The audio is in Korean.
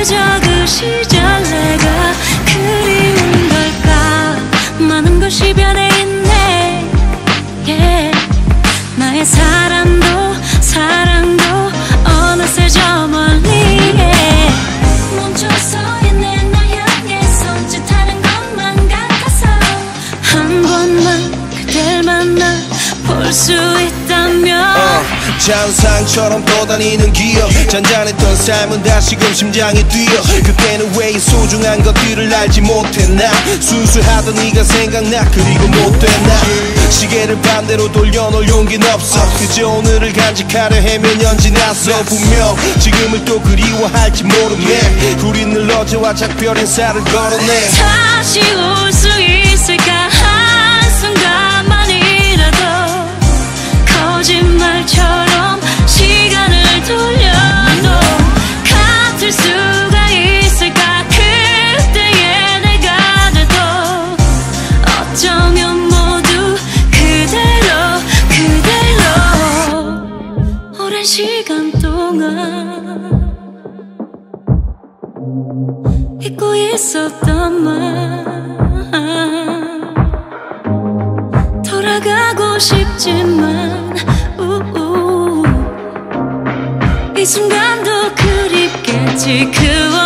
그저 그시 잔상처럼 떠다니는 기억. 잔잔했던 삶은 다시금 심장이 뛰어. 그때는 왜 이 소중한 것들을 알지 못했나? 순수하던 네가 생각나? 그리고 못됐나? 시계를 반대로 돌려놓을 용기는 없어 그저 오늘을 간직하려 헤매 년 지났어. 분명 지금을 또 그리워할지 모르네. 우리 늘 어제와 작별 인사를 걸어내. 다시 올 수 있 오랜 시간 동안 잊고 있었던 말 돌아가고 싶지만 우우. 이 순간도 그립겠지. 그